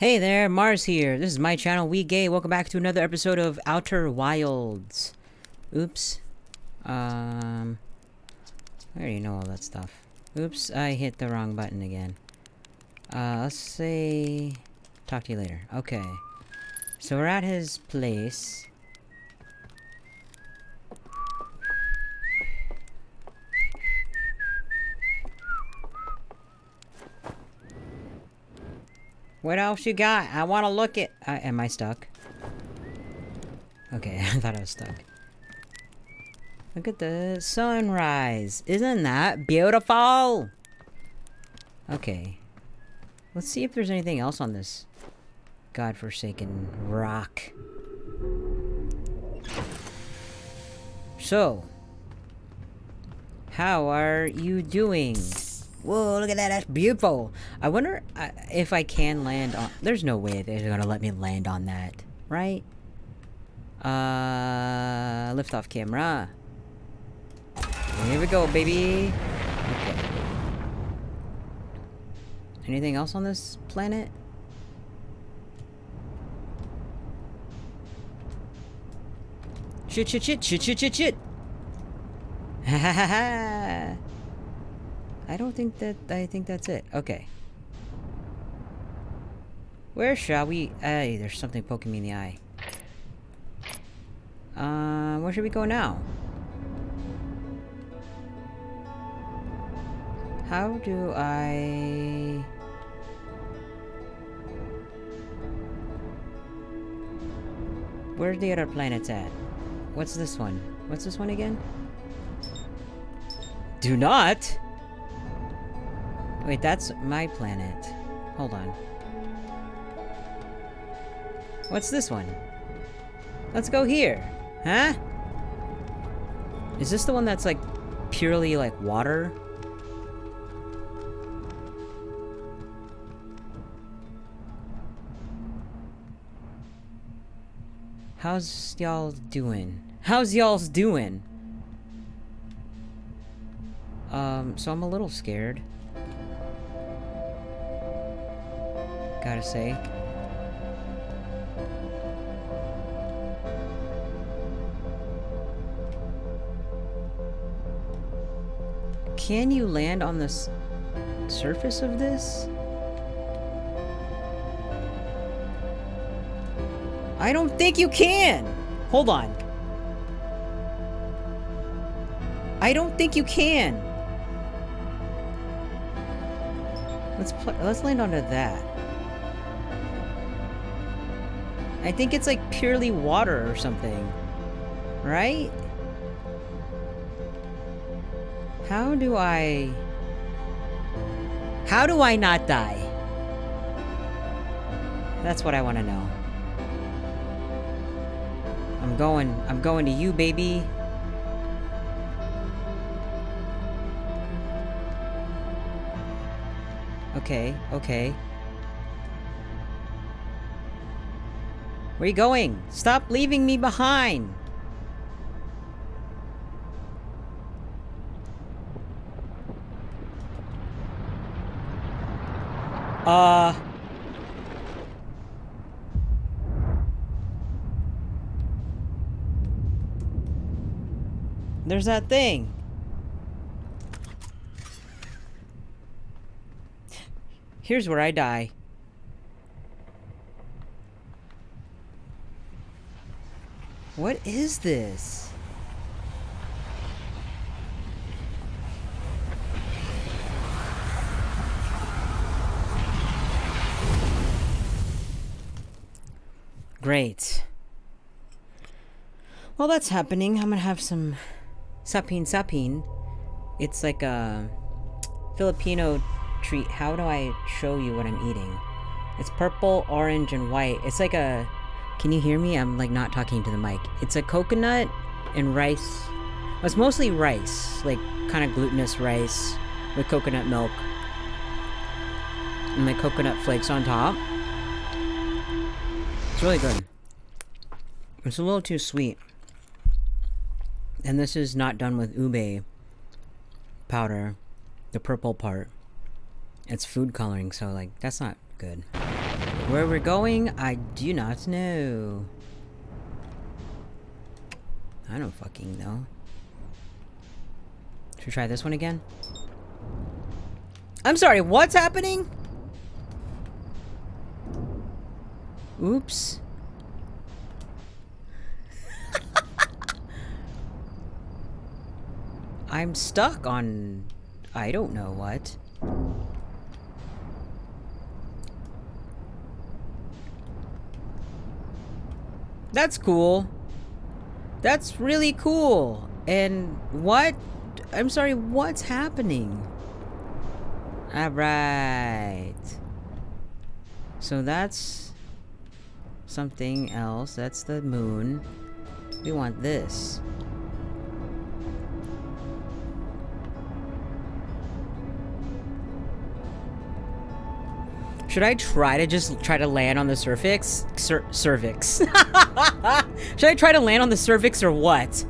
Hey there, Mars here. This is my channel, Wii Gay. Welcome back to another episode of Outer Wilds. Oops. Um, I already know all that stuff. Oops, I hit the wrong button again. Uh, let's say... Talk to you later. Okay. So we're at his place. What else you got? I want to look at- uh, Am I stuck? Okay, I thought I was stuck. Look at the sunrise. Isn't that beautiful? Okay. Let's see if there's anything else on this godforsaken rock. So, how are you doing? Whoa, look at that, that's beautiful. I wonder uh, if I can land on... There's no way they're gonna let me land on that, right? Uh, lift off camera. Here we go, baby. Okay. Anything else on this planet? Shit, shit, shit, shit, shit, shit, shit. Ha ha ha ha. I don't think that, I think that's it. Okay. Where shall we, hey, there's something poking me in the eye. Uh, where should we go now? How do I... Where's the other planets at? What's this one? What's this one again? Do not! Wait, that's my planet. Hold on. What's this one? Let's go here. Huh? Is this the one that's like purely like water? How's y'all doing? How's y'all's doing? Um, so I'm a little scared. Gotta say. Can you land on the surface of this? I don't think you can! Hold on. I don't think you can! Let's let's land onto that. I think it's like purely water or something. Right? How do I... How do I not die? That's what I want to know. I'm going, I'm going to you, baby. Okay, okay. Where are you going? Stop leaving me behind! Uh... There's that thing. Here's where I die. What is this? Great. While that's happening, I'm gonna have some sapin sapin. It's like a Filipino treat. How do I show you what I'm eating? It's purple, orange, and white. It's like a... Can you hear me? I'm like not talking to the mic. It's a coconut and rice. Well, it's mostly rice. Like kind of glutinous rice with coconut milk. And the coconut flakes on top. It's really good. It's a little too sweet. And this is not done with ube powder, the purple part. It's food coloring, so like, that's not good. Where we're going, I do not know. I don't fucking know. Should we try this one again? I'm sorry, what's happening? Oops. I'm stuck on... I don't know what. That's cool. That's really cool. And what? I'm sorry, what's happening? Alright. So that's something else. That's the moon. We want this. Should I try to just try to land on the cervix? Cer cervix. Should I try to land on the cervix or what?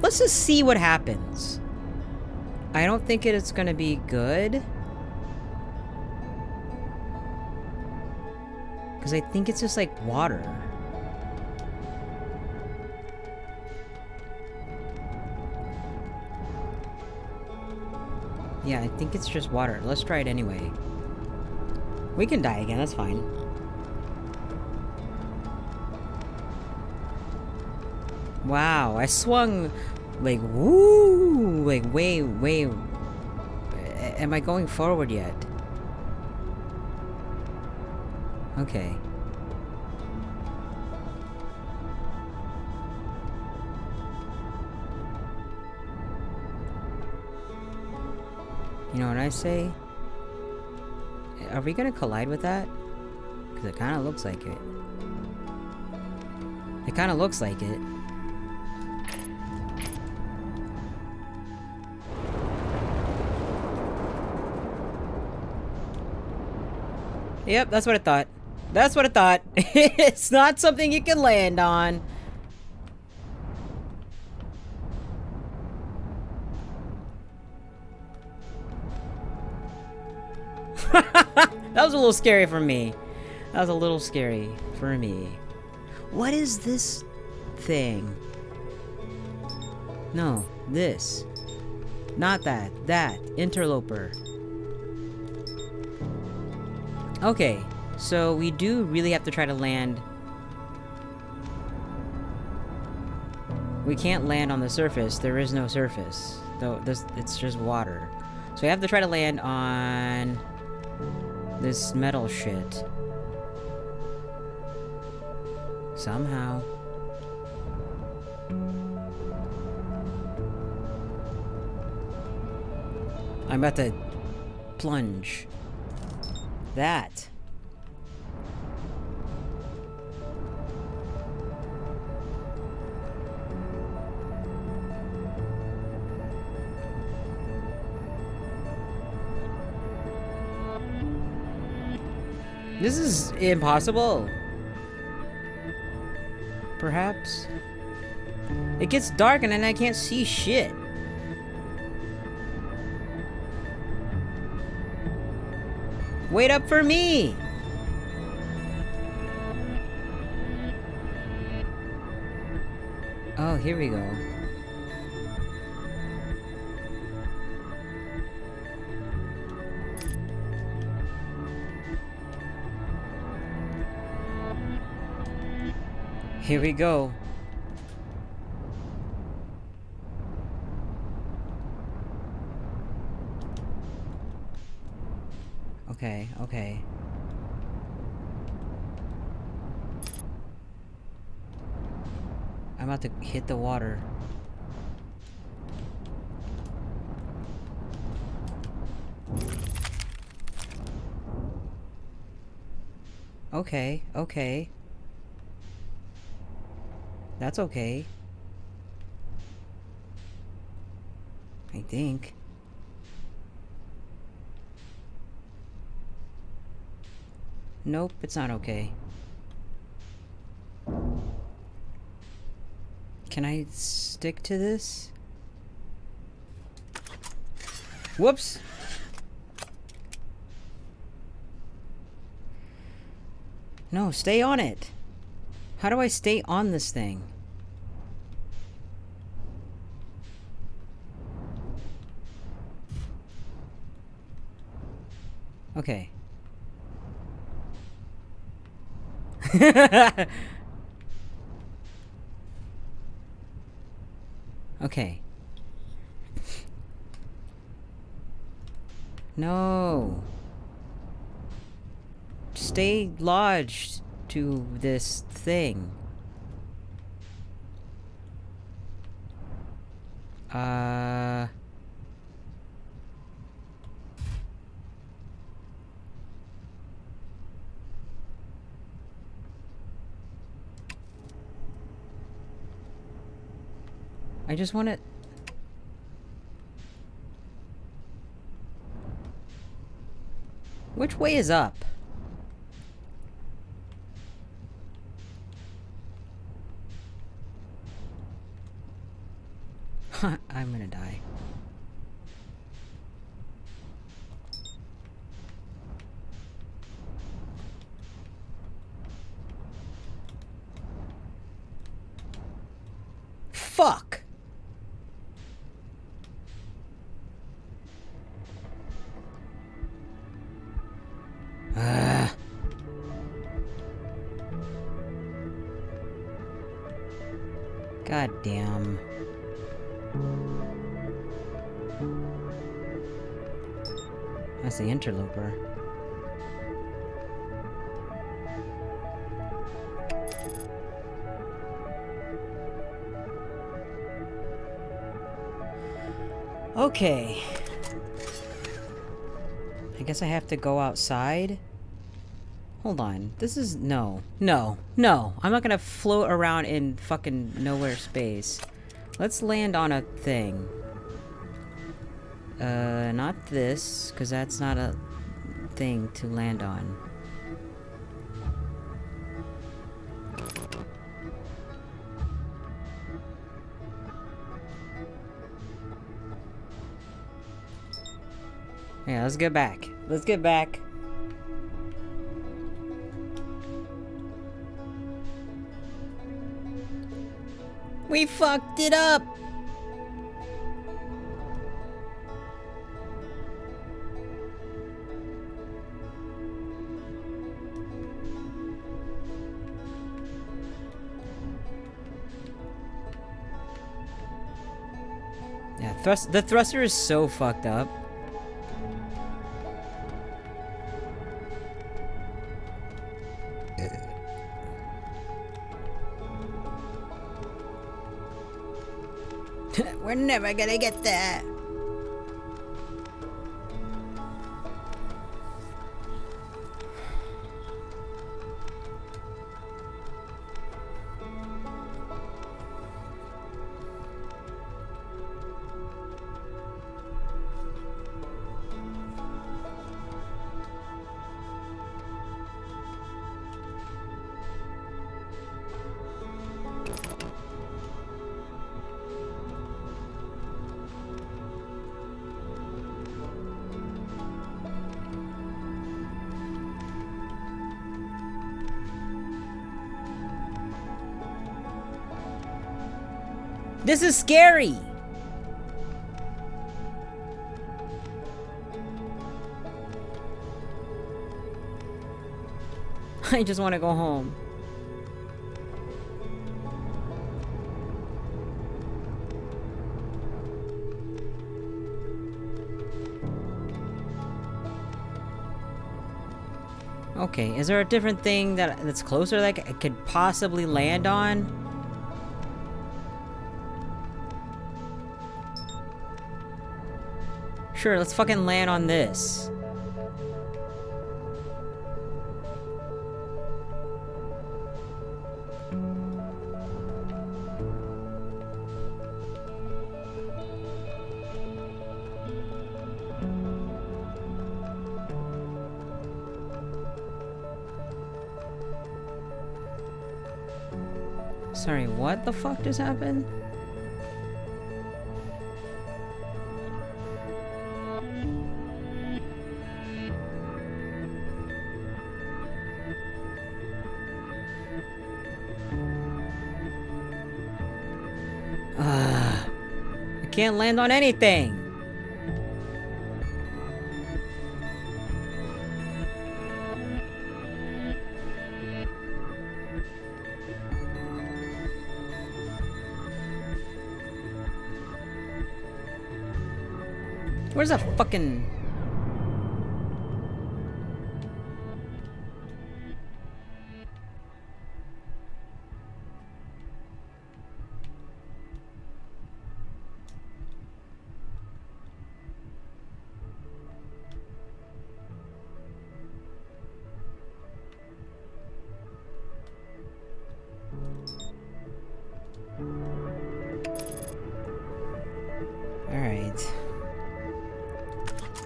Let's just see what happens. I don't think it is gonna be good. Because I think it's just like water. Yeah, I think it's just water. Let's try it anyway. We can die again, that's fine. Wow, I swung like woo, like way, way. Am I going forward yet? Okay. You know what I say? Are we gonna collide with that? Because it kind of looks like it. It kind of looks like it. Yep, that's what I thought. That's what I thought. it's not something you can land on. That was a little scary for me. That was a little scary for me. What is this thing? No, this. Not that. That. Interloper. Okay, so we do really have to try to land... We can't land on the surface. There is no surface. Though this it's just water. So we have to try to land on this metal shit. Somehow. I'm about to plunge. That. This is impossible. Perhaps. It gets dark and then I can't see shit. Wait up for me! Oh, here we go. Here we go. Okay, okay. I'm about to hit the water. Okay, okay. That's okay. I think. Nope, it's not okay. Can I stick to this? Whoops! No, stay on it. How do I stay on this thing? Okay. okay. No. Stay lodged to this thing. Uh... I just want to... Which way is up? I'm gonna die. Fuck! Ah. God damn. That's the interloper. Okay. I guess I have to go outside? Hold on. This is... No. No. No. I'm not gonna float around in fucking nowhere space. Let's land on a thing. Uh, not this, because that's not a thing to land on. Yeah, let's get back. Let's get back. We fucked it up! Yeah, thrust the thruster is so fucked up. We're never gonna get there. This is scary. I just want to go home. Okay, is there a different thing that that's closer that I could possibly land on? Sure, let's fucking land on this. Sorry, what the fuck just happened? Can't land on anything. Where's that fucking...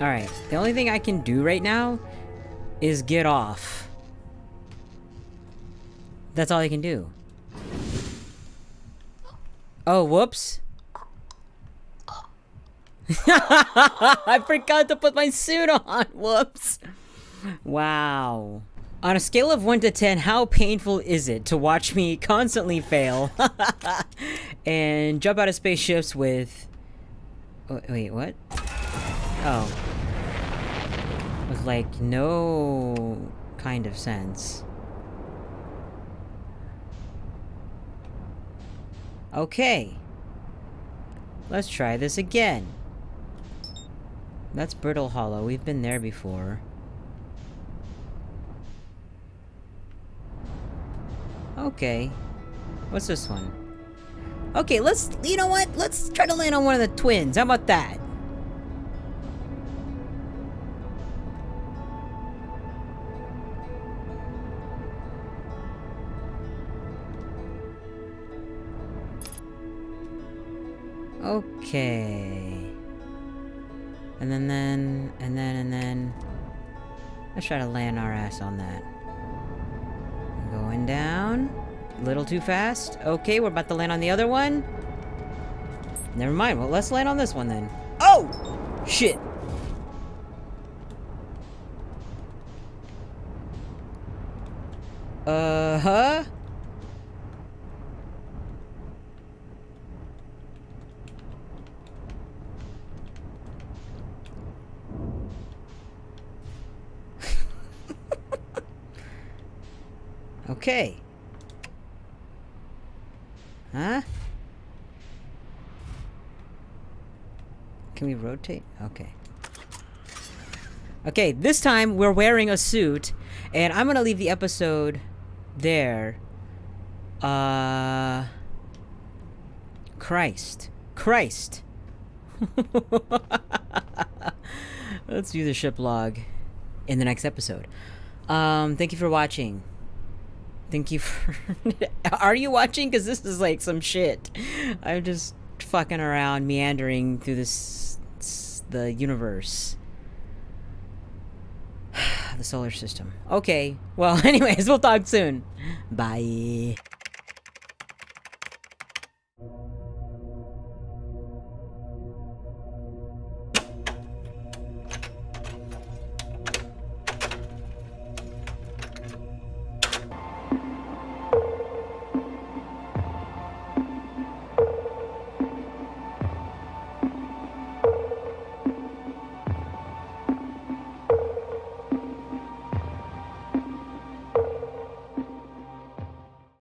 Alright, the only thing I can do right now is get off. That's all I can do. Oh, whoops. I forgot to put my suit on. Whoops. Wow. On a scale of 1 to 10, how painful is it to watch me constantly fail and jump out of spaceships with... Wait, what? Oh. Like, no kind of sense. Okay. Let's try this again. That's Brittle Hollow. We've been there before. Okay. What's this one? Okay, let's... You know what? Let's try to land on one of the twins. How about that? Okay. And then, then, and then, and then... Let's try to land our ass on that. Going down. A little too fast. Okay, we're about to land on the other one. Never mind. Well, let's land on this one then. Oh! Shit. Uh-huh. Okay. Huh? Can we rotate? Okay. Okay, this time we're wearing a suit, and I'm gonna leave the episode there. Uh... Christ. Christ! Let's do the ship log in the next episode. Um, thank you for watching. Thank you for... Are you watching? Because this is like some shit. I'm just fucking around, meandering through this... the universe. the solar system. Okay. Well, anyways, we'll talk soon. Bye.